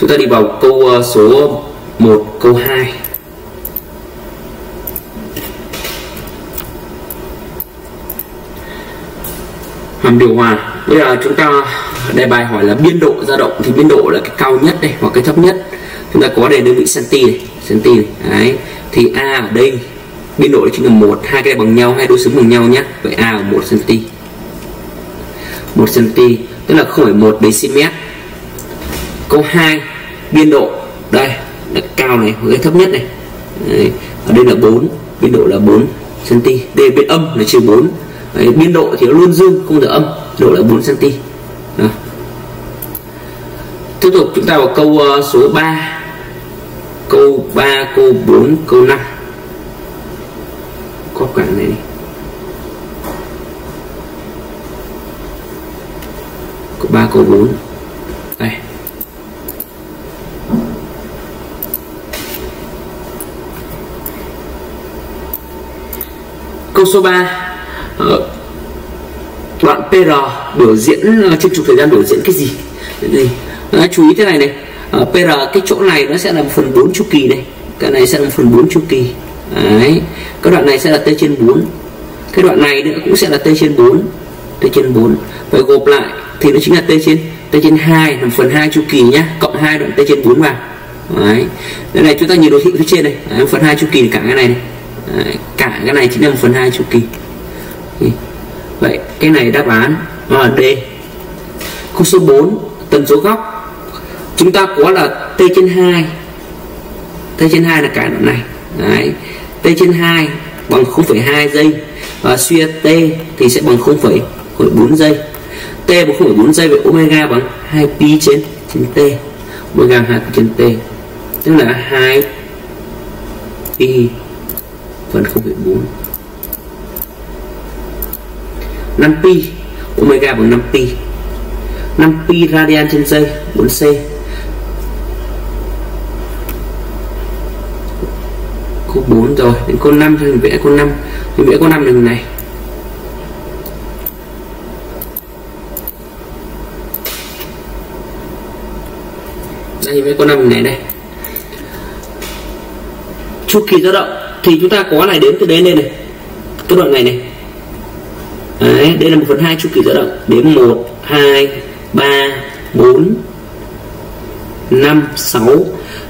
chúng ta đi vào câu ờ, số 1 câu 2 hàm điều hòa. Bây giờ chúng ta đề bài hỏi là biên độ dao động thì biên độ là cái cao nhất đây hoặc cái thấp nhất. Chúng ta có đề đơn vị centi này này. Đấy. Thì a ở đây biên độ chính là một hai cái này bằng nhau hai đối xứng bằng nhau nhé. Vậy a là một cm một cm tức là 0,1 dm câu 2 biên độ đây là cao này hoặc cái thấp nhất này đấy. ở đây là 4 biên độ là 4 cm đây bên âm là trừ 4 đấy. biên độ thì nó luôn dương không được âm độ là 4 cm đó. tiếp tục chúng ta vào câu uh, số 3 câu 3 câu 4 câu 5 có cả này đi. câu 3 câu 4 đây câu số 3 ờ, đoạn PR biểu diễn ờ, trên trục thời gian biểu diễn cái gì? Cái gì Đó, chú ý thế này này. Ờ, PR cái chỗ này nó sẽ là một phần 4 chu kỳ này. Cái này sẽ là một phần 4 chu kỳ. Đấy. cái đoạn này sẽ là t trên 4 cái đoạn này nữa cũng sẽ là t trên 4 t trên 4 vậy gộp lại thì nó chính là t trên t trên 2 là phần 2 chu kỳ nhá. Cộng 2 đoạn t trên 4 vào. Đấy. Đây này chúng ta nhìn đồ thị phía trên này. Đấy, phần 2 chu kỳ cả cái này, này. Đấy. cả cái này chính là một phần 2 chu kỳ. Vậy cái này đáp án nó là D. Câu số 4 tần số góc. Chúng ta có là t trên 2 t trên 2 là cái đoạn này. Đấy. t trên 2 bằng 0,2 giây và suy t thì sẽ bằng 0,4 giây. T bằng 0,4 giây vậy omega bằng 2 pi trên trên t. Omega 2 pi trên t. Tức là 2 pi phần 0,4 5 pi omega bằng 5 pi. 5 pi radian trên giây 4c câu 4 rồi đến câu 5 thì mình vẽ câu 5 mình vẽ câu 5 đường này. Đây vẽ câu 5 này đây chu kỳ dao động thì chúng ta có này đến từ đây lên này cái đoạn này này. Đấy, đây là một phần hai chu kỳ dao động. Đến 1 2 3 4 5 6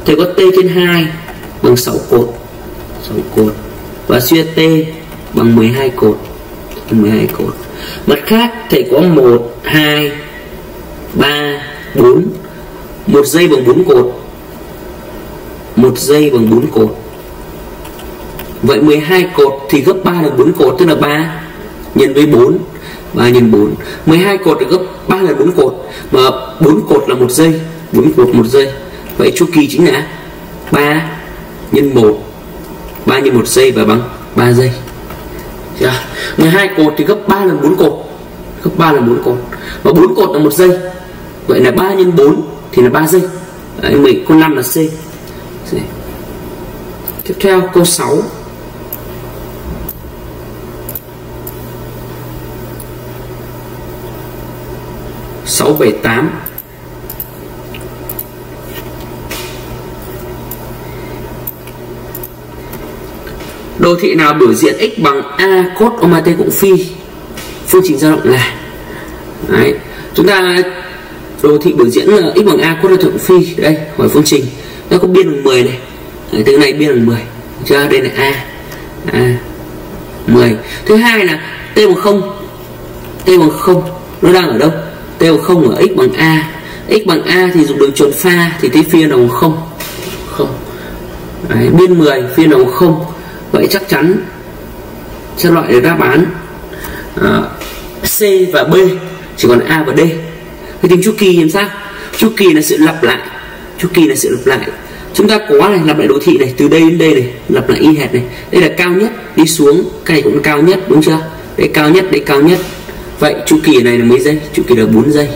thì có t trên 2 bằng 6 cột. 6 cột. Và suy t bằng 12 cột. 12 cột. Mặt khác thầy có 1 2 3 4 một dây bằng 4 cột. Một dây bằng 4 cột vậy 12 cột thì gấp 3 lần 4 cột tức là 3 nhân với 4 3 nhân 4 12 cột là gấp 3 lần 4 cột mà 4 cột là 1 giây 4 cột 1 giây. Vậy chu kỳ chính là 3 nhân 1 3 nhân 1 giây và bằng 3 giây. Dạ. Yeah. 12 cột thì gấp 3 lần 4 cột gấp 3 lần 4 cột. Và 4 cột là 1 giây. Vậy là 3 nhân 4 thì là 3 giây. Đấy, 10 câu 5 là C. C tiếp theo câu 6 6 7 8 Đồ thị nào biểu diễn x bằng a cos omega t cộng phi? Phương trình dao động là. Đấy. chúng ta đồ thị biểu diễn là x bằng a cos cộng phi. Đây hỏi phương trình. Nó có biên bằng 10 này. Đấy, từ này biên bằng 10 chưa? Đây là a. A 10 thứ hai là t bằng 0 t bằng 0 nó đang ở đâu? T bằng 0 ở x bằng a. x bằng a thì dùng đường tròn pha thì thấy phi đồng không? Không. Đấy, biên 10 phi đồng không. Vậy chắc chắn sẽ loại được đáp án à, C và B chỉ còn A và D. Thì tính chu kỳ làm sao? Chu kỳ là sự lặp lại. Chu kỳ là sự lặp lại. Chúng ta có này lặp lại đồ thị này từ đây đến đây này lặp lại y hệt này. Đây là cao nhất đi xuống cái này cũng cao nhất đúng chưa? Đây cao nhất đây cao nhất vậy chu kỳ này là mấy giây? Chu kỳ là 4 giây.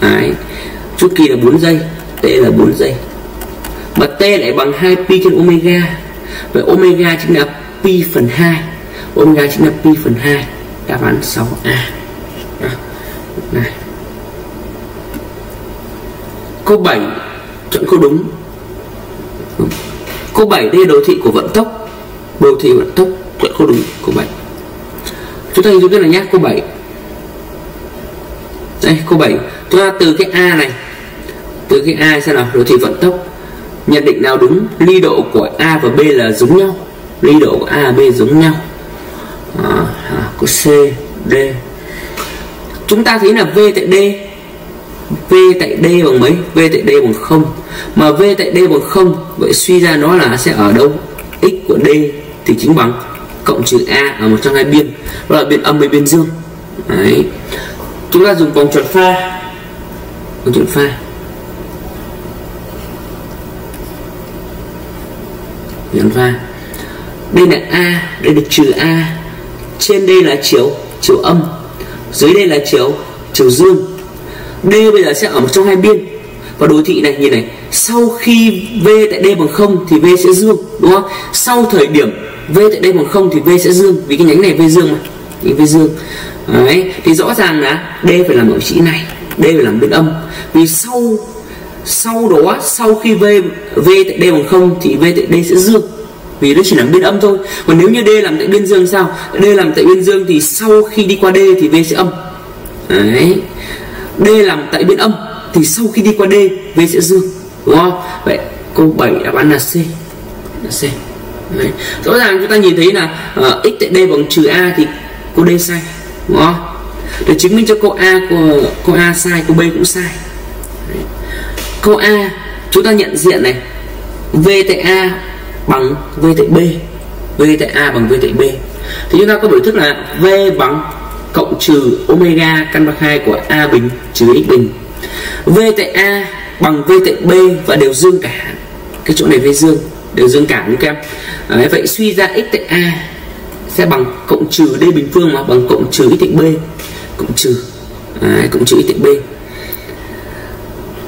Đấy. chu kỳ là 4 giây, t là 4 giây. Mà t lại bằng 2 pi trên omega. Vậy omega chính là pi phần 2 Omega chính là pi phần 2 Đáp án 6A Đó. Này. Câu 7 chọn câu đúng. Câu 7 đây là đồ thị của vận tốc. Đồ thị vận tốc. Chọn câu đúng câu 7 chúng ta hình dung cái này nhé. Câu 7 đây câu 7 chúng ta từ cái A này. Từ cái A xem nào đồ thị vận tốc. Nhận định nào đúng ly độ của A và B là giống nhau. Ly độ của A và B giống nhau. À, à, có C D. Chúng ta thấy là V tại D. V tại D bằng mấy? V tại D bằng không. Mà V tại D bằng không vậy suy ra nó là sẽ ở đâu? X của D thì chính bằng cộng trừ A ở một trong hai biên. Đó là biên âm với biên dương. Đấy chúng ta dùng vòng tròn pha. Vòng tròn pha. Vòng pha. Đây là A, đây là trừ A. Trên đây là chiều chiều âm. Dưới đây là chiều chiều dương. D bây giờ sẽ ở một trong hai biên và đồ thị này, nhìn này, sau khi V tại D bằng không thì V sẽ dương, đúng không? Sau thời điểm V tại D bằng không thì V sẽ dương. Vì cái nhánh này V dương mà. Thì V dương. Đấy, thì rõ ràng là D phải làm ở vị trí này D phải làm bên âm. Vì sau sau đó sau khi V V tại D bằng 0 thì V tại D sẽ dương. Vì nó chỉ làm bên âm thôi. Còn nếu như D làm tại bên dương sao? D làm tại bên dương thì sau khi đi qua D thì V sẽ âm. Đấy. D làm tại bên âm thì sau khi đi qua D V sẽ dương. Đúng không? Vậy câu 7 đáp án là C. Là C. Đấy. rõ ràng chúng ta nhìn thấy là uh, x tại D bằng trừ A thì câu D sai đúng không? Để chứng minh cho câu A của câu A sai câu B cũng sai. Đấy. câu A chúng ta nhận diện này. V tại A bằng V tại B V tại A bằng V tại B. Thì chúng ta có biểu thức là V bằng cộng trừ omega căn bậc 2 của A bình trừ x bình. V tại A bằng V tại B và đều dương cả. Cái chỗ này V dương đều dương cả đúng không em? Đấy, vậy suy ra x tại A sẽ bằng cộng trừ D bình phương mà bằng cộng trừ x tại B. Cộng trừ. À, cộng trừ x tại B.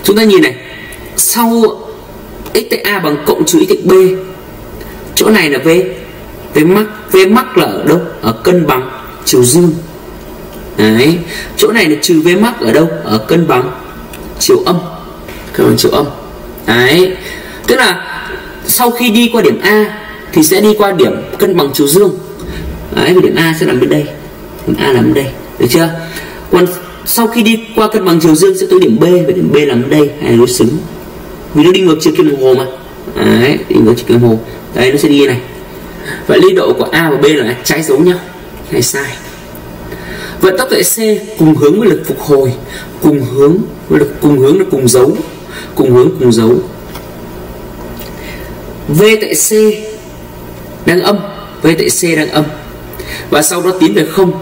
Chúng ta nhìn này sau x A bằng cộng trừ x tại B chỗ này là V. V mắc V mắc là ở đâu? Ở cân bằng chiều dương. Đấy. chỗ này là trừ V mắc ở đâu? Ở cân bằng chiều âm. Cân bằng chiều âm. Đấy. tức là sau khi đi qua điểm A thì sẽ đi qua điểm cân bằng chiều dương. Đấy, điểm A sẽ nằm bên đây. Điểm A nằm bên đây. Được chưa? Còn sau khi đi qua cân bằng chiều dương sẽ tới điểm B và điểm B nằm bên đây hay là đối xứng. Vì nó đi ngược chiều kim đồng hồ mà. Đấy, đi ngược chiều kim đồng hồ. Đây nó sẽ đi này. Vậy ly độ của A và B là trái dấu nhau hay sai. Vận tốc tại C cùng hướng với lực phục hồi cùng hướng với lực cùng hướng là cùng dấu cùng hướng cùng dấu. V tại C đang âm V tại C đang âm và sau đó tiến về không.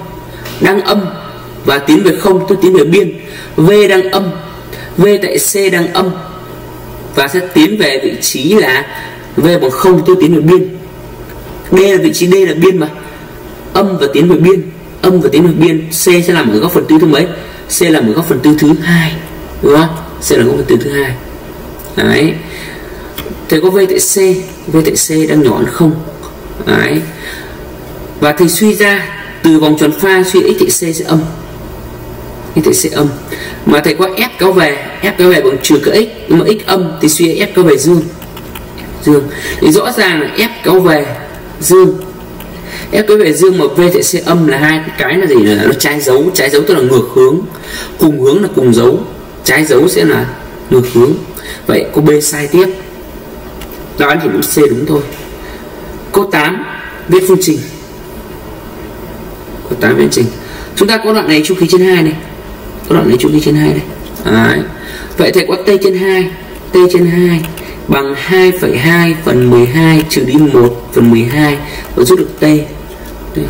Đang âm và tiến về không, tôi tiến về biên. V đang âm, V tại C đang âm. Và sẽ tiến về vị trí là V bằng không, tôi tiến về biên. D là vị trí D là biên mà. Âm và tiến về biên, âm và tiến về biên. C sẽ làm ở góc phần tư thứ mấy? C làm ở góc phần tư thứ hai, đúng không? C là góc phần tư thứ hai. Đấy. Thế có V tại C, V tại C đang nhỏ hơn không. Đấy và thì suy ra, từ vòng tròn pha suy x thì C sẽ âm. X tại C âm. Mà thầy có f kéo về, f kéo về bằng trừ cái x, nhưng mà x âm thì suy f kéo về dương. Dương. Thì rõ ràng là f kéo về dương. F kéo về dương mà v tại c âm là hai cái là gì? Là nó trái dấu. Trái dấu tức là ngược hướng. Cùng hướng là cùng dấu. Trái dấu sẽ là ngược hướng. Vậy cô b sai tiếp. Đáp án chỉ đúng c đúng thôi. Câu 8 viết phương trình có 8 viết phương trình chúng ta có đoạn này chu kỳ trên hai này có đoạn này chu kỳ trên hai này Đấy. vậy thầy có t trên 2 t trên 2 bằng 2,2 phần 12 trừ đi 1 phần 12 và rút được t. Đây.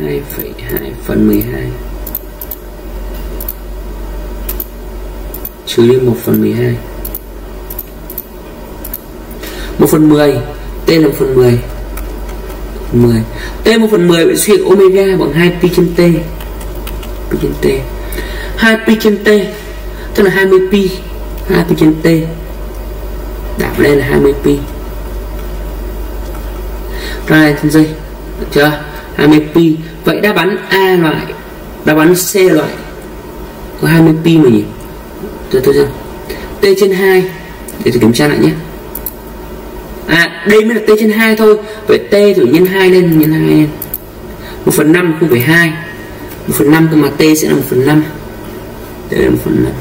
2,2 phần 12 trừ đi 1 phần 12 1 phần 10 T là 1 phần 10 10 T 1 phần 10 vậy suy omega bằng 2 pi trên T. Pi trên T. 2 pi trên T, tức là 20 pi. 2 pi trên t. Đạp lên là 20 pi. Ra thân dây được chưa? 20 pi. Vậy đáp án A loại, đáp án C loại có 20 pi mà nhỉ? Tôi tôi xem. T trên 2 để tôi kiểm tra lại nhé đây mới là t trên 2 thôi. Vậy t thử nhân 2 lên, nhân 2 lên. 1 phần 5 không phải 2 1 phần 5 cơ mà t sẽ là 1 phần 5 t là 1 phần 5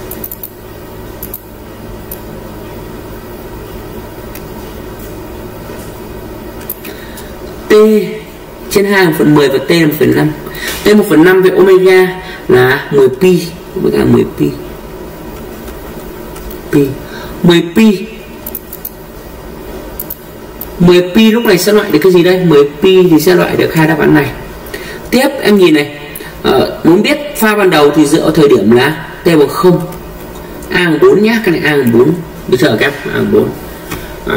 t trên 2 là 1 phần 10 và t là 1 phần 5 t 1 phần 5 với omega là 10 pi. Với cả 10 pi. Pi. 10 pi 10 pi lúc này sẽ loại được cái gì đây? 10 pi thì sẽ loại được hai đáp án này. Tiếp em nhìn này. Ờ, muốn biết pha ban đầu thì dựa vào thời điểm là t bằng không, a bằng 4 nhá cái này a bằng 4 bây giờ các a bằng 4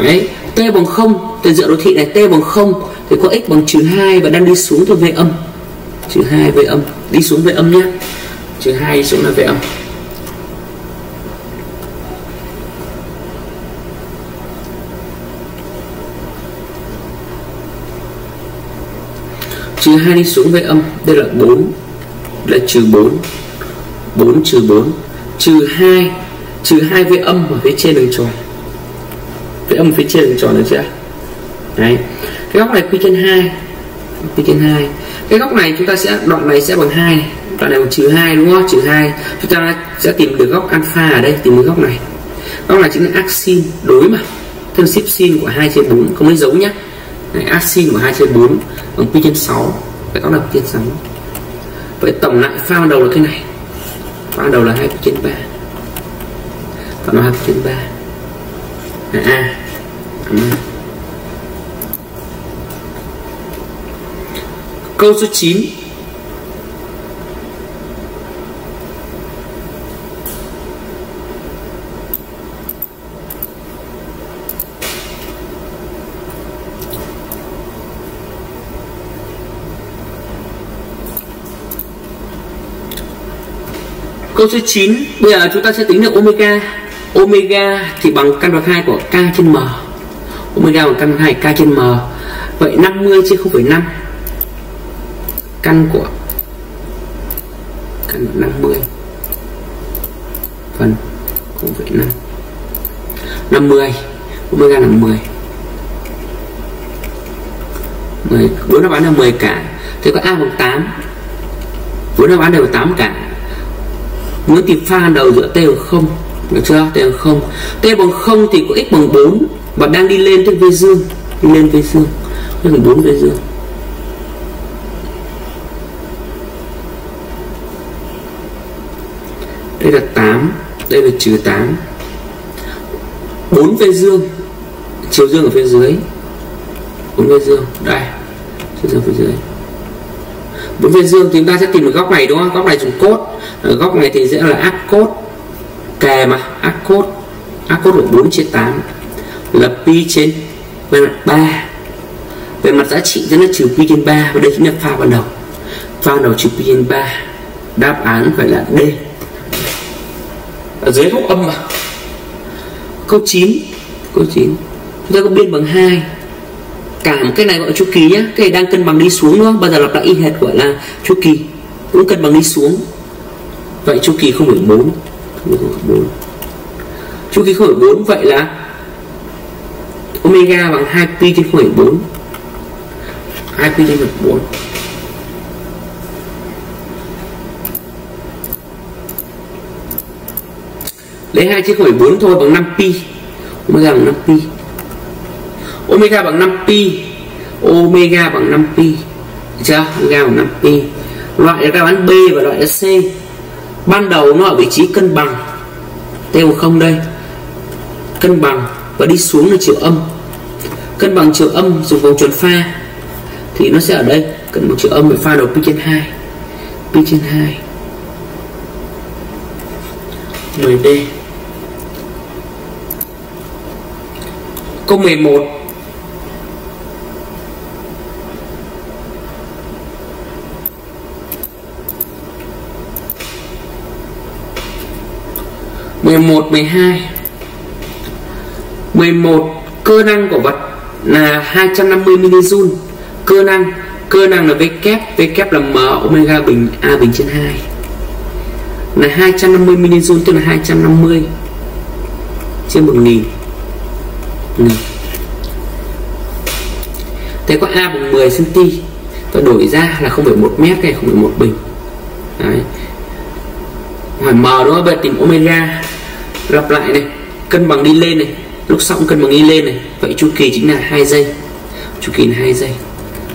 đấy t bằng không, thì dựa đồ thị này t bằng không, thì có x bằng trừ 2 và đang đi xuống từ về âm. Trừ 2 về âm đi xuống về âm nhá. Trừ 2 xuống là về âm. Trừ 2 đi xuống với âm, đây là 4 là trừ 4 4 trừ 4 trừ 2 trừ 2 với âm ở phía trên đường tròn. Với âm phía trên đường tròn được chưa? Đấy. Cái góc này quy trên 2 quy trên 2 cái góc này chúng ta sẽ, đoạn này sẽ bằng 2 đoạn này bằng trừ 2 đúng không? Trừ 2 chúng ta sẽ tìm được góc alpha ở đây, tìm được góc này. Góc này chính là axin, đối mà thân ship sin của 2 trên 4 không lấy dấu nhé Đấy, axin của 2 trên 4 bằng pi trên 6 phải có là pi trên 6 vậy tổng lại pha ban đầu là cái này. Pha ban đầu là 2 pi trên 3 và nó 2 pi trên 3 là a. À. câu số 9 Câu số 9 Bây giờ chúng ta sẽ tính được omega. Omega thì bằng căn bậc 2 của K trên M. Omega bằng căn bậc 2 K trên M. Vậy 50 chia 0,5 Căn của Căn 50 Phần 0,5 50 Omega là 10 10 Bốn đáp án là 10 cả. Thế có A bằng 8 Bốn đáp án đều là 8 cả muốn thì pha đầu giữa t bằng không. Được chưa? T bằng không. T bằng không thì có x bằng 4 và đang đi lên trên v dương. Đi lên v dương. X bằng 4 v dương. Đây là 8 đây là trừ 8 4 v dương. Chiều dương ở phía dưới. 4 v dương. Đây. Chiều dương phía dưới. 4 v dương thì chúng ta sẽ tìm được góc này, đúng không? Góc này dùng cốt góc này thì sẽ là ác cốt kè mà ác cốt. Ác cốt là 4 trên 8 là pi trên về mặt 3 về mặt giá trị thì nó trừ pi trên 3 và đây chính là pha ban đầu. Pha ban đầu trừ pi trên 3 đáp án phải là D. Ở dưới góc âm mà. Câu 9 câu 9 chúng ta có biên bằng 2 cả một cái này gọi là chu kỳ nhé cái này đang cân bằng đi xuống đúng không? Bao giờ lặp lại y hệt gọi là chu kỳ. Cũng cân bằng đi xuống vậy chu kỳ 0,4 0,4 chu kỳ 0,4 vậy là omega bằng 2 pi trên 0,4 2 pi trên bốn. Lấy 2 trên 0,4 thôi bằng 5 pi. Omega bằng 5 pi. Omega bằng 5 pi. Omega bằng 5 pi. Chưa? Omega bằng 5 pi. Loại ra đáp án B và loại ra C ban đầu nó ở vị trí cân bằng. T bằng không đây. Cân bằng và đi xuống là chiều âm. Cân bằng chiều âm dùng vòng tròn pha. Thì nó sẽ ở đây. Cân bằng chiều âm với pha đầu pi trên 2 pi trên 2 10D Câu 11 11 12 11 cơ năng của vật là 250 mJ cơ năng cơ năng là V kép V kép là M omega bình A bình trên 2 là 250 mJ tức là 250 trên 1000 1000 thế có A bằng 10 cm tôi đổi ra là 0,1 mét hay 0,1 bình. Đấy. hỏi M đúng không? Vậy tìm omega lặp lại này, cân bằng đi lên này. Lúc xong cân bằng đi lên này. Vậy chu kỳ chính là hai giây. Chu kỳ là hai giây.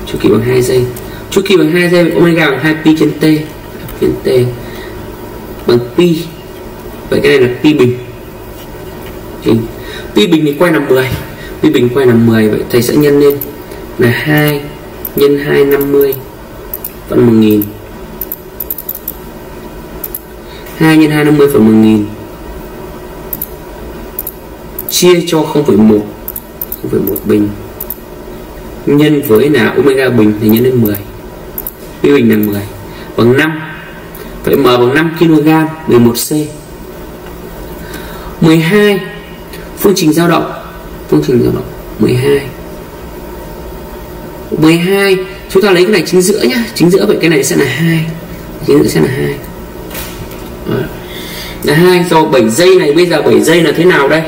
Chu kỳ bằng hai giây. Chu kỳ bằng hai giây omega bằng hai pi trên t. Trên t bằng pi. Vậy cái này là pi bình. Pi bình thì quay là 10 pi bình quay là 10 vậy thầy sẽ nhân lên là 2 nhân 2 50 phần 1000 2 nhân 2 50 phần 1000 chia cho 0,1 0,1 bình. Nhân với là omega bình thì nhân lên 10 pi bình là 10 bằng 5 vậy m bằng 5 kg 11c 12 phương trình dao động. Phương trình dao động 12 12 chúng ta lấy cái này chính giữa nhá. Chính giữa vậy cái này sẽ là 2 chính giữa sẽ là hai. Là 2 do 7 giây này bây giờ 7 giây là thế nào đây?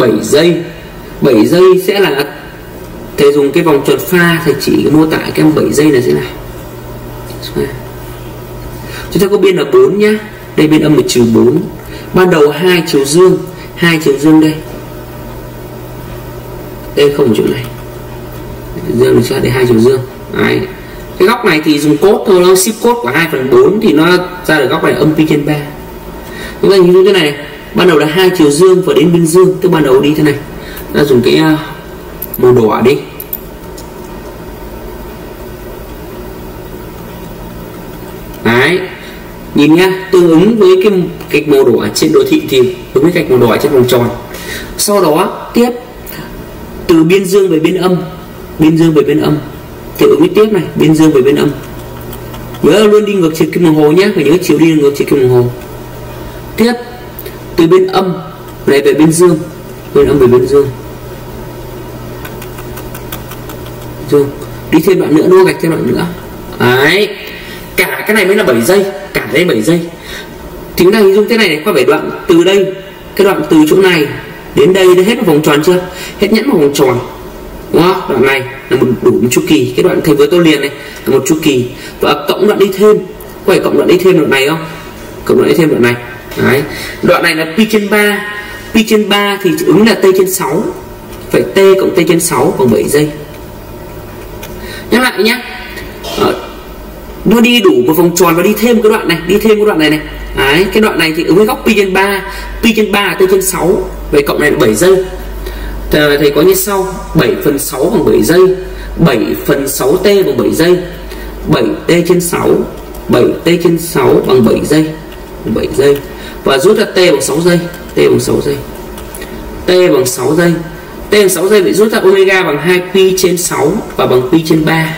7 giây. 7 giây sẽ là thầy dùng cái vòng tròn pha thầy chỉ mô tả các em 7 giây là thế nào chúng ta có biên là 4 nhá. Đây biên âm là trừ 4 ban đầu hai chiều dương. Hai chiều dương đây. Đây không chỗ này. Dương được chưa đây hai chiều dương. Đấy. cái góc này thì dùng cốt thôi nó ship cốt của 2 phần 4 thì nó ra được góc này âm pi trên 3 chúng ta nhìn như thế này, này ban đầu là hai chiều dương và đến bên dương. Tức ban đầu đi thế này. Ta dùng cái à, màu đỏ đi đấy. Nhìn nhá, tương ứng với cái gạch màu đỏ trên đồ thị thì ứng với gạch màu đỏ trên vòng tròn. Sau đó, tiếp từ biên dương về biên âm. Biên dương về biên âm. Thì ứng với tiếp này, biên dương về biên âm. Nhớ luôn đi ngược chiều kim đồng hồ nhé phải nhớ chiều đi ngược chiều kim đồng hồ. Tiếp từ bên âm này về bên dương. Bên âm về bên dương. Dương. Đi thêm đoạn nữa đua gạch thêm đoạn nữa. Đấy. Cả cái này mới là 7 giây. Cả đây 7 giây. Thì chúng ta hình dung thế này này qua bảy đoạn. Từ đây, cái đoạn từ chỗ này đến đây, đã hết một vòng tròn chưa? Hết nhẫn một vòng tròn. Đúng không? Đoạn này là một, đủ một chu kỳ. Cái đoạn thầy với tôi liền này là một chu kỳ. Và cộng đoạn đi thêm. Quay cộng đoạn đi thêm đoạn này không? Cộng đoạn đi thêm đoạn này. Đấy. đoạn này là pi trên 3 pi trên 3 thì ứng là t trên 6 vậy t cộng t trên 6 bằng 7 giây. Nhắc lại nhé ờ, nó đi đủ một vòng tròn và đi thêm cái đoạn này đi thêm cái đoạn này này. Đấy, cái đoạn này thì ứng với góc pi trên 3 pi trên 3 là t trên 6 vậy cộng này là 7 giây. Thầy có như sau. 7 phần 6 bằng 7 giây. 7 phần 6t bằng 7 giây. 7t trên 6 7t trên 6 bằng 7 giây. 7 giây và rút ra t bằng 6 giây, t bằng 6 giây. T bằng 6 giây. T bằng 6 giây bị rút ra omega bằng 2 pi trên 6 và bằng pi trên 3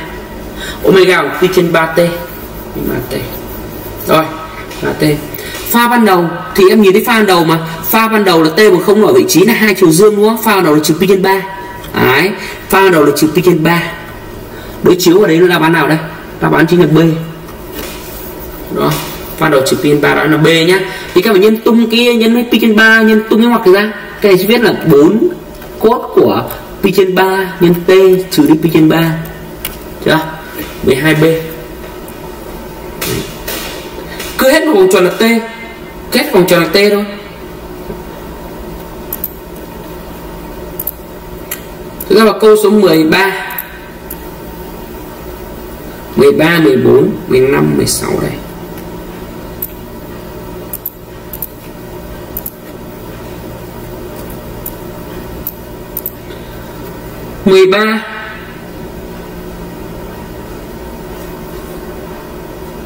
omega bằng pi trên 3t 3t rồi 3t pha ban đầu, thì em nhìn thấy pha ban đầu mà. Pha ban đầu là t bằng không ở vị trí là hai chiều dương đúng không? Pha ban đầu là trừ pi trên 3 đấy, pha ban đầu là trừ pi trên 3 đối chiếu ở đấy nó là bán nào đây? Đáp án chính là b đó pha đầu trừ pi trên 3 đó là b nhá. Thì các bạn nhân tung kia nhân với pi trên 3 nhân tung cái ngoặc ra. Cái này sẽ viết là 4 cốt của pi trên 3 nhân t trừ đi pi trên 3 chưa? 12b cứ hết một vòng tròn là t. Hết vòng tròn là t thôi. Thực ra là câu số 13 13, 14, 15, 16 đây. Mười ba.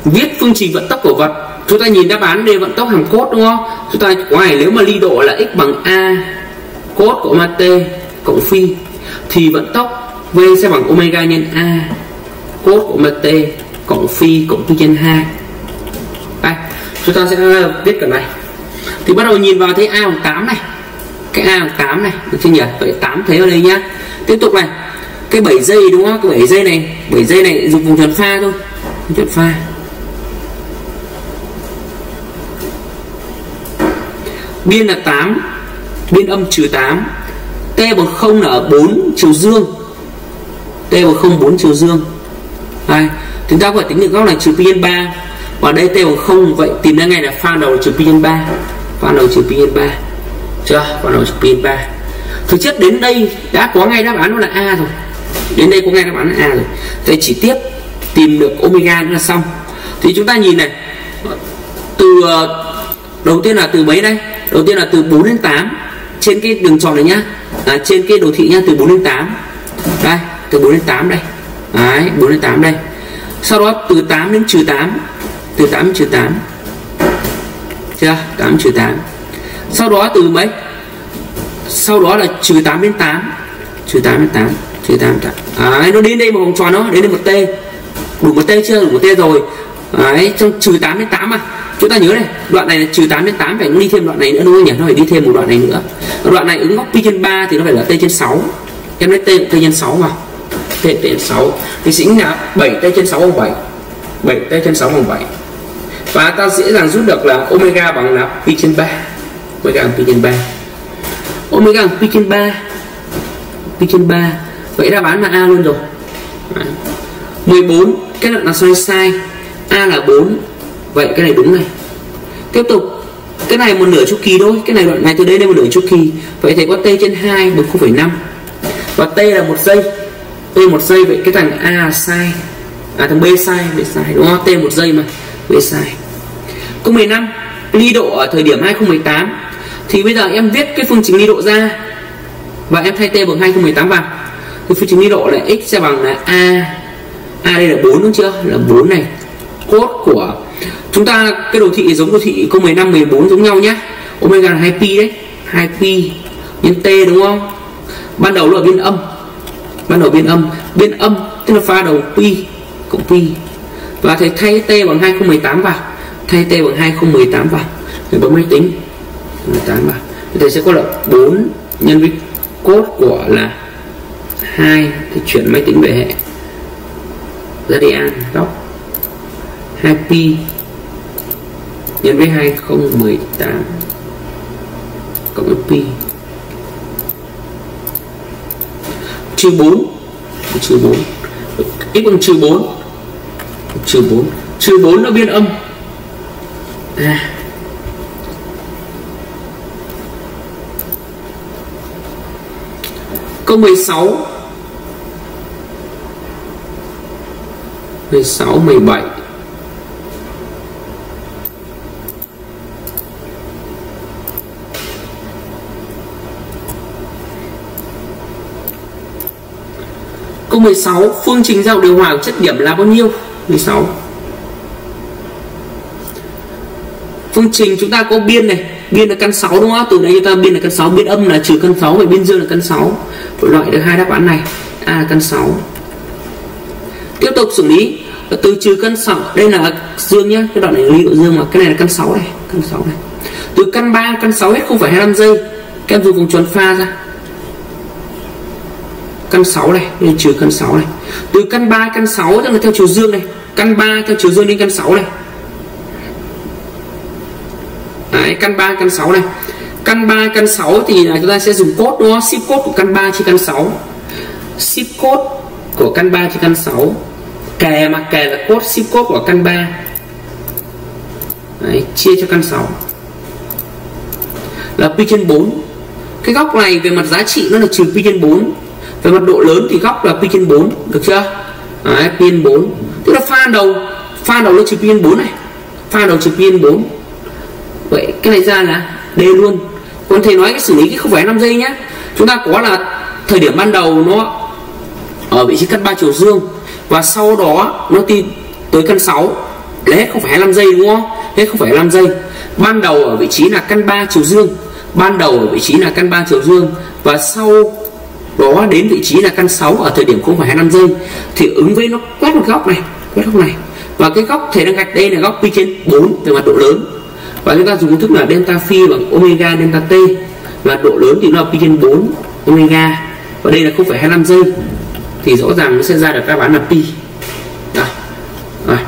Viết phương trình vận tốc của vật. Chúng ta nhìn đáp án đây vận tốc hàng cốt đúng không? Chúng ta ngoài nếu mà ly độ là x bằng a cốt của omega t cộng phi, thì vận tốc v sẽ bằng omega nhân a cốt của omega t cộng phi cộng pi nhân 2 đây, chúng ta sẽ viết cái này. Thì bắt đầu nhìn vào thấy a bằng 8 này. Cái a bằng 8 này, được chưa nhỉ? Vậy 8 thế ở đây nhá tiếp tục này. Cái 7 giây đúng không? Cái 7 giây này. 7 giây này dùng vùng tròn pha thôi. Vùng tròn pha. Biên là 8 biên âm trừ 8 t bằng 0 là ở 4 chiều dương. T bằng 0 4 chiều dương. Đây, chúng ta có thể tính được góc này trừ pi nhân 3 và đây t bằng 0 vậy tìm ra ngay là pha đầu trừ pi nhân 3 pha đầu trừ pi nhân 3 chưa? Pha đầu trừ pi nhân 3 thực chất đến đây đã có ngay đáp án nó là a rồi. Đến đây có ngay đáp án là a rồi. Thế chỉ tiếp tìm được omega nữa là xong. Thì chúng ta nhìn này. Từ ờ, đầu tiên là từ mấy đây? Đầu tiên là từ 4 đến 8 trên cái đường tròn này nhá. À, trên cái đồ thị nhá từ 4 đến 8 đây từ 4 đến 8 đây. Đấy, 4 đến 8 đây. Sau đó từ 8 đến trừ 8 từ 8 đến trừ 8 chưa? 8 trừ 8 sau đó từ mấy? Sau đó là trừ 8 đến 8 trừ 8 đến 8 trừ 8 đến 8 Đấy, nó đến đây một vòng tròn nó đến đây một t. Đủ một t chưa? Đủ một t rồi. Đấy, trong trừ 8 đến 8 mà. Chúng ta nhớ này đoạn này là trừ 8 đến 8 phải đi thêm đoạn này nữa đúng không nhỉ? Nó phải đi thêm một đoạn này nữa. Đoạn này ứng góc pi trên 3 thì nó phải là t trên 6 em lấy t t trên 6 mà t t trên 6 thì sẽ là 7 t trên 6 bằng 7 7 t trên 6 bằng 7 và ta dễ dàng rút được là omega bằng là pi trên 3 omega bằng pi trên 3 omega bằng pi trên 3 pi trên 3 vậy đáp án là a luôn rồi. Đấy. 14 cái luận là sai sai. A là 4 vậy cái này đúng này. Tiếp tục. Cái này một nửa chu kỳ thôi. Cái này đoạn này từ đây đến một nửa chu kỳ. Vậy thì có t trên 2 bằng 0,5 và t là một giây. T một giây vậy cái thằng a là sai. À thằng b sai b sai đúng không? T một giây mà b sai. Câu 15 ly độ ở thời điểm 2018 thì bây giờ em viết cái phương trình ly độ ra. Và em thay t bằng 2018 vào. Thì phương trình ly độ là x sẽ bằng là a. A đây là 4 đúng chưa? Là 4 này. Cốt của chúng ta, cái đồ thị giống đồ thị câu 15 14 giống nhau nhé omega là 2pi đấy. 2pi nhân t đúng không? Ban đầu là biên âm. Ban đầu biên âm. Biên âm, tức là pha đầu pi cộng pi. Và thầy thay t bằng 2018 vào. Thay t bằng 2018 vào. Thì bấm máy tính. 18 vào thì thầy sẽ có là 4 nhân với cốt của là 2 thì chuyển máy tính về hệ. Radian góc. 2pi nhân với 2018 cộng với pi. Trừ 4 trừ 4 x bằng trừ 4 trừ 4 trừ 4 nó biên âm. À. câu 16 16 17 Câu 16 phương trình giao điều hòa của chất điểm là bao nhiêu? 16 phương trình chúng ta có biên này biên là căn 6 đúng không? Từ đây chúng ta biên là căn 6 biên âm là trừ căn 6 và biên dương là căn 6 Phải loại được hai đáp án này. A là căn 6 tiếp tục xử lý. Từ trừ căn 6 đây là dương nhá. Cái đoạn này ly độ dương mà. Cái này là căn 6 này. Căn 6 này. Từ căn 3 căn 6 hết không phải 25 giây. Các em dùng vòng tròn pha ra. Căn 6 này, đây trừ căn 6 này. Từ căn 3 căn 6 tức là theo chiều dương này. Căn 3 theo chiều dương đến căn 6 này Đấy, căn 3 căn 6 này. Căn 3 căn 6 thì là chúng ta sẽ dùng cốt đúng không? Ship code của căn 3 chia căn 6 ship code của căn 3 chia căn 6 kè mà kè là cốt ship code của căn 3 Đấy, chia cho căn 6 là pi trên 4 cái góc này về mặt giá trị nó là trừ pi trên 4 về mặt độ lớn thì góc là pi trên 4 được chưa? Đấy, pi trên 4 tức là pha đầu pha đầu nó trừ pi trên 4 này. Pha đầu trừ pi trên 4 vậy cái này ra là D luôn. Còn thầy nói cái xử lý cái không phải 5 giây nhá. Chúng ta có là thời điểm ban đầu nó ở vị trí căn 3 chiều dương và sau đó nó đi tới căn 6 là hết không phải 25 giây đúng không? Hết không phải 25 giây. Ban đầu ở vị trí là căn 3 chiều dương. Ban đầu ở vị trí là căn 3 chiều dương. Và sau đó đến vị trí là căn 6 ở thời điểm không phải 25 giây thì ứng với nó quét một góc này, quét góc này. Và cái góc thầy đang gạch đây là góc pi trên 4 về mặt độ lớn và chúng ta dùng công thức là delta phi bằng omega delta t. Và độ lớn thì nó là pi trên 4 omega. Và đây là 0,25 giây. Thì rõ ràng nó sẽ ra được đáp án là pi. Đó. Rồi.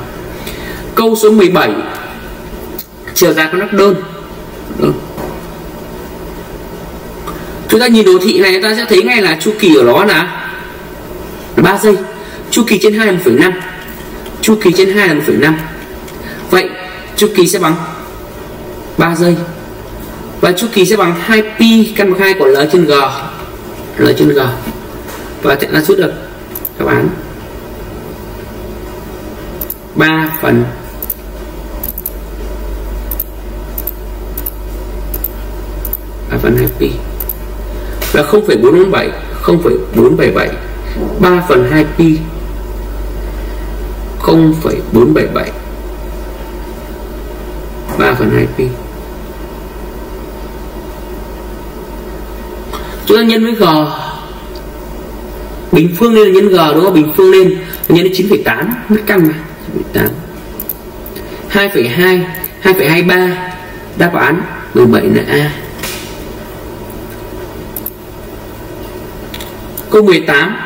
câu số 17 chiều dài con nắp đơn. Chúng ta nhìn đồ thị này chúng ta sẽ thấy ngay là chu kỳ của nó là 3 giây. Chu kỳ trên 2 là 1,5 chu kỳ trên 2 là 1,5 vậy chu kỳ sẽ bằng 3 giây. Và chu kỳ sẽ bằng 2 pi căn bậc 2 của l trên g. L trên g. Và sẽ ra rút được. Đáp án 3 phần. Ba phần 2 pi. Là 0,447 0,477 3 phần 2 pi. 0,477 3 phần 2 pi. Chúng ta nhân với g. Bình phương lên là nhân g đúng không? Bình phương lên nhân đến 9,8 mất căn mà. 9,8 2,2 2,23 đáp án 17 là A. Câu 18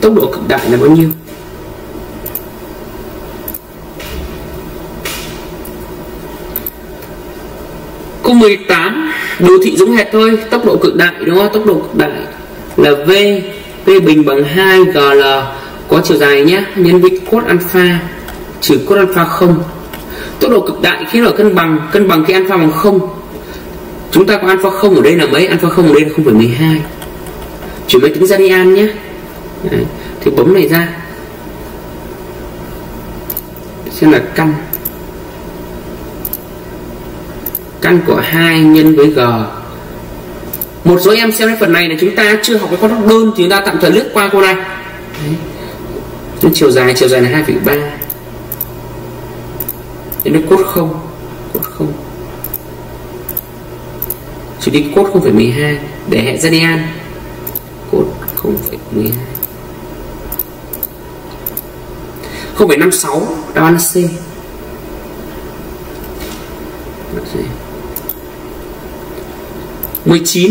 Tốc độ cực đại là bao nhiêu? Câu 18 Đồ thị giống hệt thôi Tốc độ cực đại đúng không? Tốc độ cực đại là V V bình bằng 2 GL có chiều dài nhé nhân với cos alpha trừ cos alpha 0 tốc độ cực đại khi nó cân bằng cân bằng khi alpha bằng 0 chúng ta có alpha 0 ở đây là mấy? Alpha 0 ở đây là 0,12 chuyển máy tính ra đi an nhé. Đấy. thì bấm này ra. Xem là căn. căn của 2 nhân với g. Một số em xem cái phần này là chúng ta chưa học cái con đốc đơn thì chúng ta tạm thời lướt qua câu này. Đấy. chiều dài chiều dài là 2,3 đến được cốt 0 cốt 0 trừ đi cốt 0,12 để hệ radian cốt 0,12 0,56 đáp án là C. Let's c. 19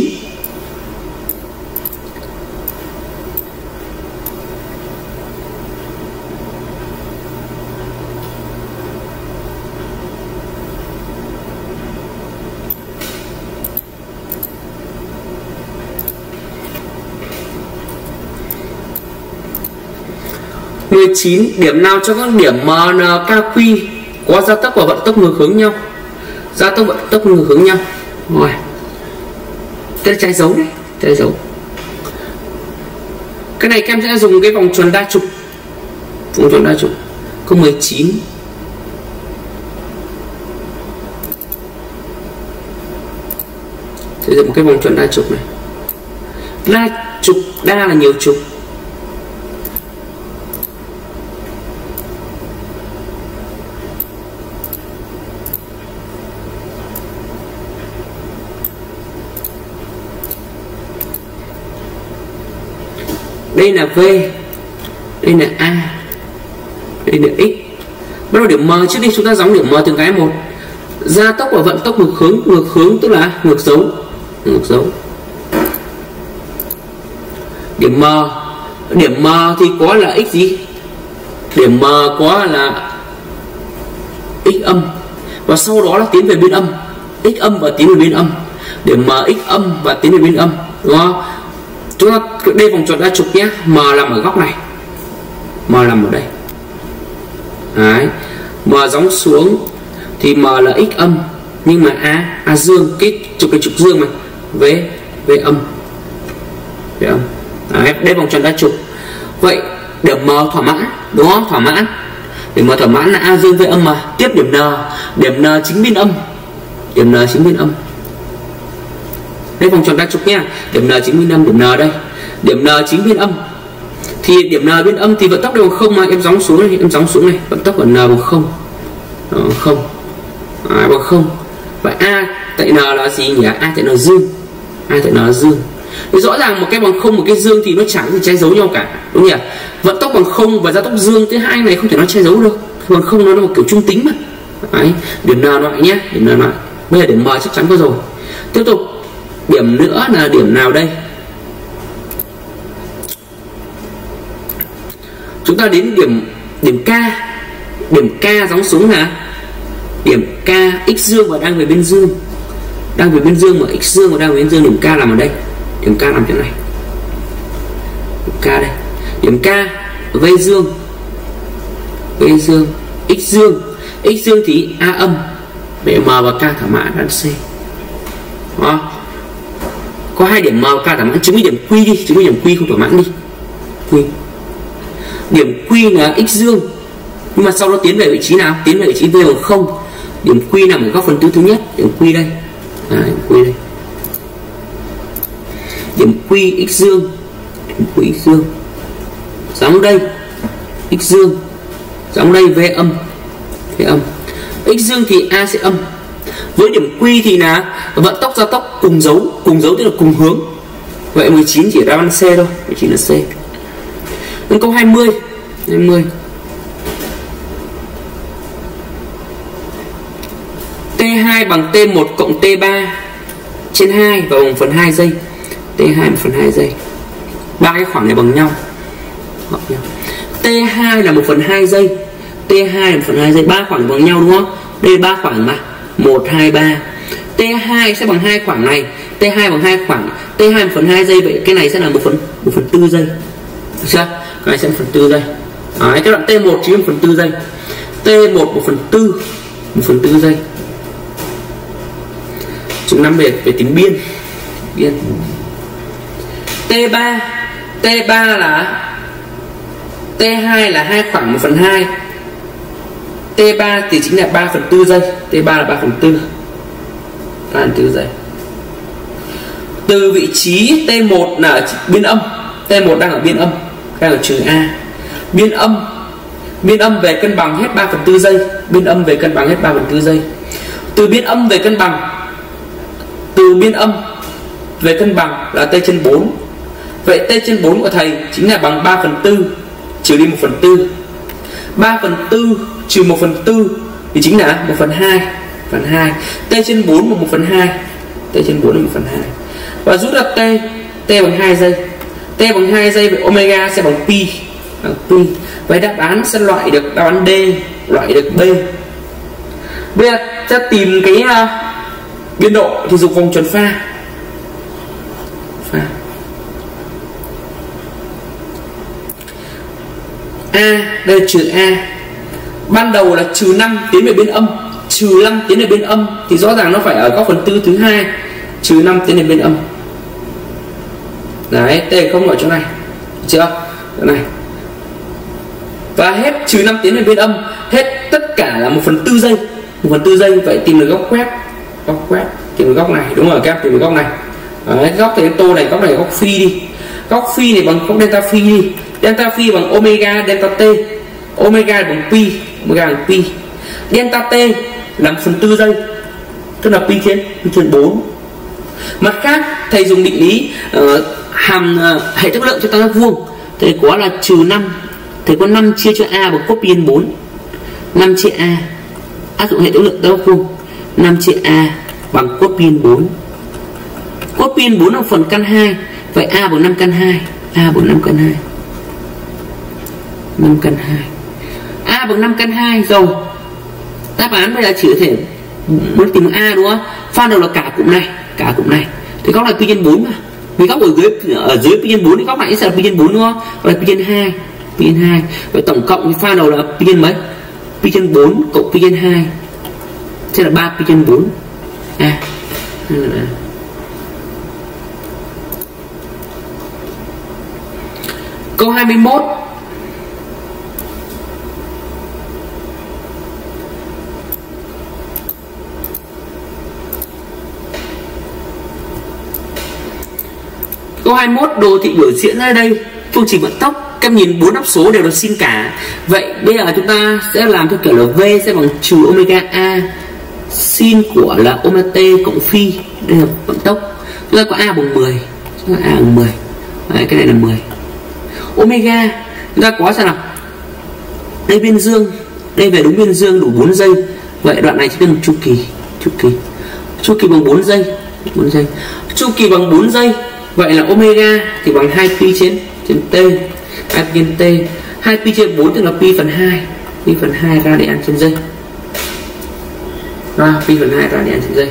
19 điểm nào cho các điểm MNKQ có gia tốc và vận tốc ngược hướng nhau? Gia tốc, vận tốc ngược hướng nhau. Rồi cái trái dấu đấy trái dấu cái này các em sẽ dùng cái vòng tròn đa trục. Vòng tròn đa trục. Câu 19 sử dụng cái vòng tròn đa trục này. Đa trục đa là nhiều trục. Đây là v, đây là a, đây là x. Bắt đầu điểm m, trước đi chúng ta giống điểm m từng cái một. Gia tốc và vận tốc ngược hướng ngược hướng tức là ngược dấu ngược dấu. Điểm m điểm m thì có là x gì? Điểm m có là x âm, và sau đó là tiến về bên âm. X âm và tiến về bên âm. Điểm m, x âm và tiến về bên âm, đúng không? D đây vòng tròn đa trục nhé m nằm ở góc này. M nằm ở đây. Đấy. m gióng xuống thì m là x âm. Nhưng mà a a dương, cái trục cái trục dương mà. V v âm. V âm. Đấy. đây vòng tròn đa trục vậy điểm m thỏa mãn, đúng không? Thỏa mãn. Điểm m thỏa mãn là a dương, v âm mà. Tiếp điểm n. Điểm n chính biên âm. Điểm n chính biên âm. Đây vòng tròn đa trục nha điểm n chính biên âm, điểm n đây điểm n chính biên âm. Thì điểm n biên âm thì vận tốc đều bằng không mà em gióng xuống này em gióng xuống này vận tốc của n bằng không. Ờ, không. À, bằng không. Và a tại n là gì nhỉ? A tại n dương. A tại n là dương. Thì rõ ràng một cái bằng không một cái dương thì nó chẳng thể che giấu nhau cả đúng nhỉ? Vận tốc bằng không và gia tốc dương thứ hai này không thể nó che giấu được. Bằng không nó là một kiểu trung tính mà. Đấy, điểm n loại nhé điểm n loại. Bây giờ điểm m chắc chắn có rồi. Tiếp tục điểm nữa là điểm nào đây? Chúng ta đến điểm điểm k. Điểm k giống xuống là điểm k x dương và đang về bên dương. Đang về bên dương mà x dương và đang về bên dương, điểm k nằm ở đây. Điểm k nằm chỗ này. Điểm k đây. Điểm k v dương. V dương, x dương. X dương thì a âm. Để m và k thỏa mãn đoạn c. Đó. có hai điểm m và k thỏa mãn chứng minh điểm q đi, chứng minh điểm q không thỏa mãn đi. Q điểm q là x dương. Nhưng mà sau đó tiến về vị trí nào? Tiến về vị trí v bằng không? Điểm q nằm ở góc phần tư thứ nhất. Điểm q đây. À, điểm q đây. Điểm q x dương. Điểm q x dương. Giống đây. X dương. Giống đây v âm. V âm. X dương thì a sẽ âm. Với điểm q thì là vận tốc gia tốc cùng dấu cùng dấu tức là cùng hướng. Vậy 19 chỉ ra ban c thôi. 19 là c đến câu 20 20 T2 bằng T1 cộng T3 trên 2 và bằng phần 2 giây. T2 1 phần 2 giây. Ba cái khoảng này bằng nhau. T2 là 1 phần 2 giây. T2 là 1 phần 2 giây. Ba khoảng bằng nhau đúng không? Đây ba khoảng mà. 1 2 3 T2 sẽ bằng hai khoảng này. T2 bằng hai khoảng. T2 1 phần 2 giây. Vậy cái này sẽ là 1 phần 1 phần 4 giây. Được chưa? À, đấy, sẽ 1 phần tư giây Đấy, các đoạn T1 chỉ 1 phần tư giây. T1 1 phần 4 1 phần tư giây. Chúng năm về về tính biên. Biên. T3 T3 là T2 là hai khoảng 1 phần 2 T3 thì chính là 3 phần 4 giây. T3 là 3 phần 4 3 phần 4 giây. Từ vị trí T1 là biên âm. T1 đang ở biên âm đang là trừ A. Biên âm. Biên âm về cân bằng hết 3 phần 4 giây. Biên âm về cân bằng hết 3 phần 4 giây. Từ biên âm về cân bằng, từ biên âm về cân bằng là t trên 4 vậy t trên 4 của thầy chính là bằng 3 phần 4 trừ đi 1 phần 4 3 phần 4 trừ 1 phần 4 thì chính là 1 phần 2 phần 2 t trên 4 và 1 phần 2 t trên 4 là 1 phần 2 và rút ra t t bằng 2 giây t bằng 2 giây vậy omega sẽ bằng pi. Bằng pi. Vậy đáp án sẽ loại được đáp án D loại được B. Bây giờ ta tìm cái uh, biên độ thì dùng vòng tròn pha. Pha. A đây là trừ a. Ban đầu là trừ 5 tiến về bên âm. Trừ 5 tiến về bên âm thì rõ ràng nó phải ở góc phần tư thứ hai. Trừ 5 tiến về bên âm đấy t không ở chỗ này. Được chưa? Chỗ này. Và hết trừ 5 tiếng về bên âm hết tất cả là một phần tư giây. Một phần tư giây vậy tìm được góc quét. Góc quét tìm được góc này. Đúng rồi các tìm được góc này. Đấy, góc thì tô này góc này góc phi đi. Góc phi này bằng góc delta phi đi. Delta phi bằng omega delta t. Omega bằng pi. Omega bằng pi. Delta t là một phần tư giây. Tức là pi trên pi trên 4 mặt khác thầy dùng định lý uh, hàm ờ, hệ thức lượng cho tam giác vuông. Thầy có là trừ 5 thầy có 5 chia cho a bằng copy pi 4 5 chia a, áp dụng hệ thức lượng tam giác vuông. 5 chia a bằng copy pi 4 copy pi 4 là phần căn 2 vậy a bằng 5 căn 2 a bằng 5 căn 2 5 căn 2 a bằng 5 căn 2 rồi đáp án bây giờ chỉ có thể muốn tìm a, đúng không? Phan đầu là cả cụm này, cả cụm này. Thì góc này pi trên 4 mà vì góc ở dưới ở dưới pi nhân 4 thì góc này sẽ là pi nhân 4 đúng không? Còn là pi nhân 2 pi nhân 2 vậy tổng cộng thì pha đầu là pi nhân mấy? Pi nhân 4 cộng pi nhân 2 sẽ là 3 pi nhân 4 à. Câu 21 Câu 21 đồ thị biểu diễn ra đây. Phương trình vận tốc các nhìn bốn đáp số đều là sin cả. Vậy bây giờ chúng ta sẽ làm theo kiểu là V sẽ bằng trừ omega A. Sin của là omega T cộng phi. Đây là vận tốc. Chúng ta có A bằng 10 Chúng ta A bằng 10 Đấy, cái này là 10 Omega Chúng ta có sao nào? Đây biên dương. Đây về đúng biên dương đủ 4 giây. Vậy đoạn này chỉ cần chu kỳ. Chu kỳ. Chu kỳ bằng 4 giây. 4 giây. Chu kỳ bằng 4 giây vậy là omega thì bằng 2 pi trên trên t 2 pi trên t. 2 pi trên 4 tức là pi phần 2 pi phần 2 ra để ăn trên dây. À, pi phần 2 ra để ăn trên dây.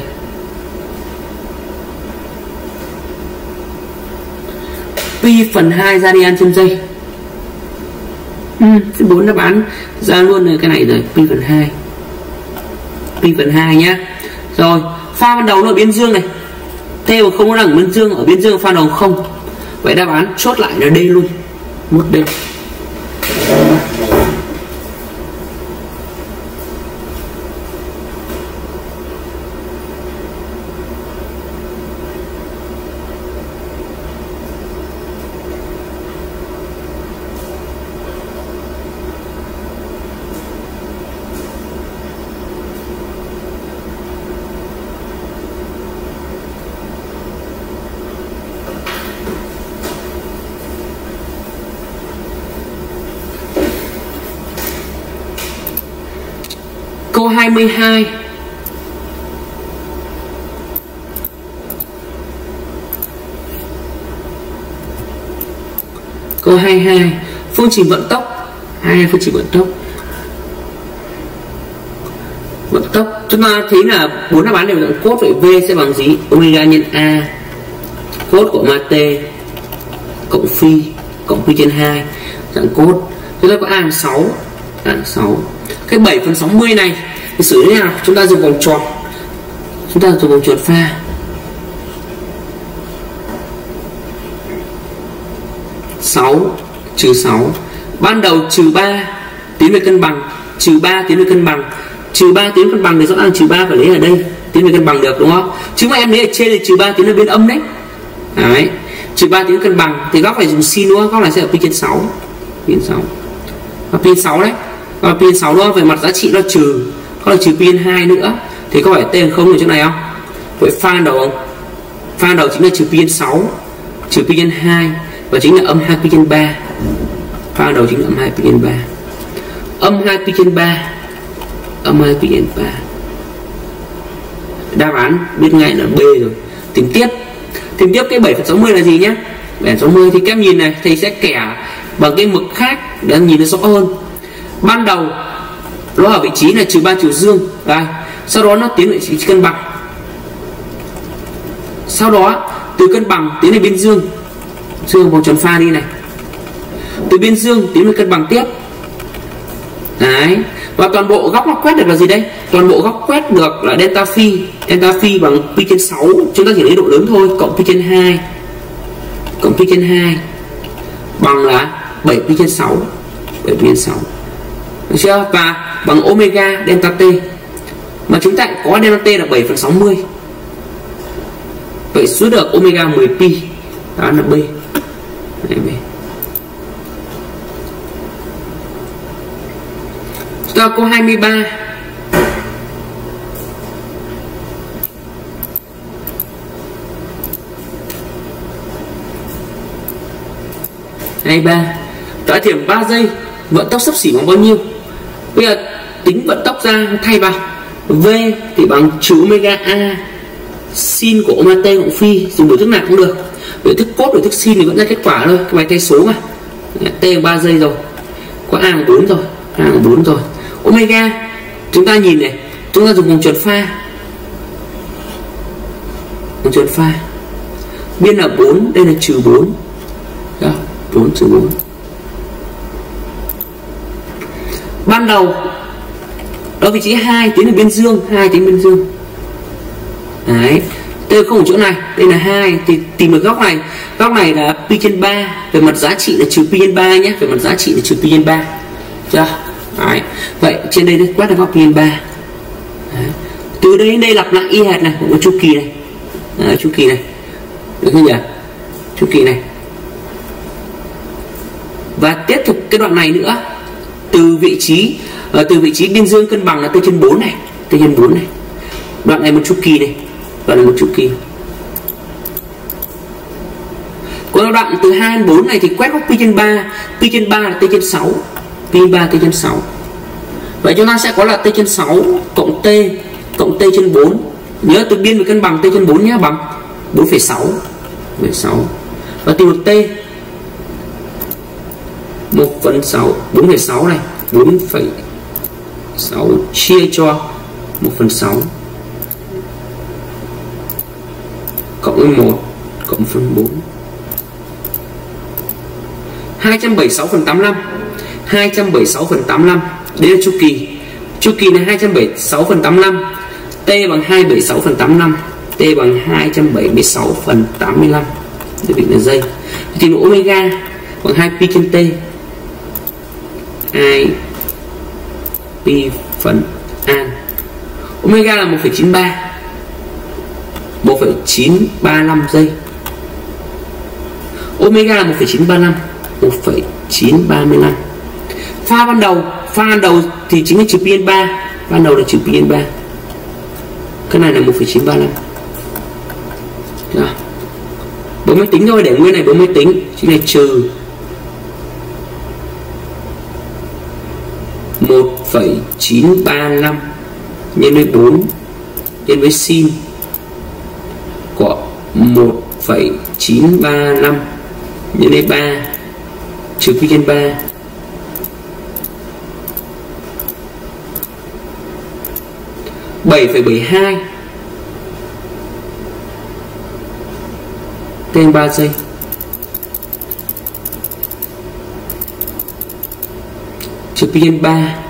Pi phần 2 ra đi ăn trên dây. Ừ, bốn đáp bán ra luôn rồi cái này rồi pi phần 2 pi phần 2 nhá. Rồi pha ban đầu nó biến dương này t mà không có rằng biên dương ở biên dương Phan đầu không? Vậy đáp án chốt lại là d luôn. Một d Câu 22 Câu 22 Phương trình vận tốc. Hai, phương trình vận tốc. Vận tốc. Chúng ta thấy là bốn đáp án đều dạng cốt Vậy. V sẽ bằng gì? Omega nhân A. Cốt của ma T Cộng phi Cộng phi trên 2 Dạng cốt. Chúng ta có A là 6 A là 6 cái 7 phần 60 này thì xử lý nào? Chúng ta dùng vòng tròn. Chúng ta dùng vòng tròn pha. Sáu, trừ sáu. Ban đầu trừ ba tiến về cân bằng. Trừ ba tiến về cân bằng. Trừ ba tiến cân bằng thì rõ ràng trừ ba phải lấy ở đây. Tiến về cân bằng được, đúng không? Chứ mà em lấy ở trên thì trừ ba tiến ở bên âm đấy. Đấy. Trừ ba tiến cân bằng thì góc phải dùng sin nữa góc này sẽ ở pi trên sáu. Pi trên sáu. Và pi 6 đấy. Và pi 6 đó về mặt giá trị nó trừ hoặc là trừ pin 2 nữa. Thì có phải tên không ở chỗ này không? Vậy pha đầu không? Pha đầu chính là trừ pin 6 trừ pin 2 và chính là âm 2 pin 3 pha đầu chính là âm 2 pin 3 âm 2 pi trên 3 âm 2 pi trên 3 đáp án biết ngay là B rồi. Tính tiếp tính tiếp cái 7 phần 60 là gì nhé 7 phần 60 thì các em nhìn này, thầy sẽ kẻ bằng cái mực khác để nhìn nó rõ hơn. Ban đầu nó ở vị trí là trừ ba chiều dương. Đây. Sau đó nó tiến về cân bằng. Sau đó, từ cân bằng tiến về biên dương. Dương vòng tròn pha đi này. Từ biên dương tiến về cân bằng tiếp. Đấy. Và toàn bộ góc nó quét được là gì đây? Toàn bộ góc quét được là delta phi. Delta phi bằng pi trên 6 chúng ta chỉ lấy độ lớn thôi, cộng pi trên 2 cộng pi trên 2 bằng là 7 pi trên 6 7 pi trên 6 được chưa? Và bằng omega delta t. Mà chúng ta có delta t là 7 phần 60 vậy số được omega 10 pi đó là b. Đây, b. Ta có 23 23 tại điểm 3 giây vận tốc sấp xỉ bằng bao nhiêu? Bây giờ ra thay bằng. V thì bằng trừ omega a. Sin của omega t cộng phi, dùng biểu thức nào cũng được. Biểu thức cốt biểu thức sin thì vẫn ra kết quả thôi, cái bài tay số mà. T 3 giây rồi. Có a 4 rồi, a 4 rồi. Omega, chúng ta nhìn này, chúng ta dùng vòng tròn pha. Vòng tròn pha. Biên là 4 đây là trừ 4 đó 4 trừ 4 ban đầu ở vị trí 2 tiến ở bên dương 2 tiến bên dương. Đấy tôi không ở chỗ này đây là hai thì tìm được góc này. Góc này là pi trên 3 về mặt giá trị là trừ pi trên 3 nhé về mặt giá trị là trừ pi trên 3 chưa? Đấy. vậy trên đây tôi quét được góc pi trên 3 đấy. từ đây đến đây lặp lại y hệt này một chu kỳ này. Đấy, chu kỳ này. Được không nhỉ? Chu kỳ này. Và tiếp tục cái đoạn này nữa từ vị trí ờ, từ vị trí biên dương cân bằng là t trên 4 này t trên 4 này. Đoạn này một chu kỳ này đoạn này một chu kỳ. Còn đoạn từ 2 đến 4 này thì quét góc pi trên 3 pi trên 3 là t trên 6 pi 3 t trên 6 vậy chúng ta sẽ có là t trên 6 cộng t cộng t trên 4 nhớ từ biên với cân bằng t trên 4 nhé bằng 4,6 16 và tìm được t 1 phần 6 4,6 này 4,6 chia cho 1 phần 6 cộng với 1 cộng phần 4 276 phần 85 276 phần 85 đây là chu kỳ. Chu kỳ là 276 phần 85 T bằng 276 phần 85 T bằng 276 phần 85 Đơn vị là giây thì độ omega bằng 2 pi trên T. 2 pi phần an. Omega là 1,93 1,935 giây. Omega là 1,935 1,935 pha ban đầu pha ban đầu thì chính là chữ pn 3 ban đầu là chữ pn 3 cái này là 1,935 rồi. Bố máy tính thôi để nguyên này bố máy tính chính là trừ 1,935 nhân với 4 nhân với sin của 1,935 nhân với 3 trừ pi nhân 3 7,72 tên 3 giây. Trừ pin 3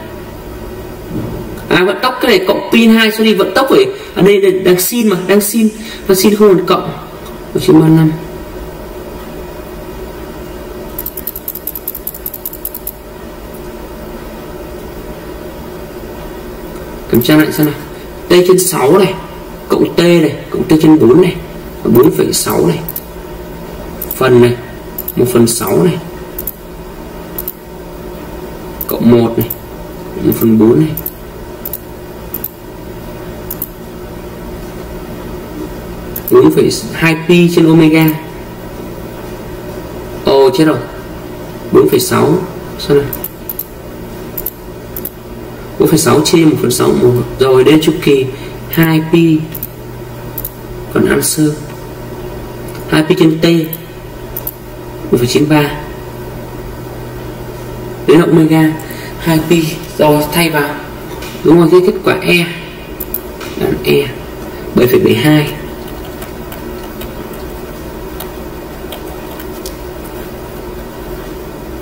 cái này cộng pin 2 số đi vận tốc ấy ở à, đây là đang xin mà đang xin. Và xin không còn cộng. Ở trên 35 kiểm tra lại xem nào. T trên 6 này cộng t này cộng t trên 4 này 4,6 này. Phần này 1 phần 6 này. Cộng 1 này 1 phần 4 này. Bốn phẩy hai pi trên omega. Ồ oh, chết rồi. 4,6 sao này? 4,6 chia 1 phần 6 1 rồi đến chu kỳ. 2 pi còn answer. 2 pi trên t 1,93 đến omega. 2 pi. Rồi thay vào. Đúng rồi cái kết quả e. Đáp e. 7,72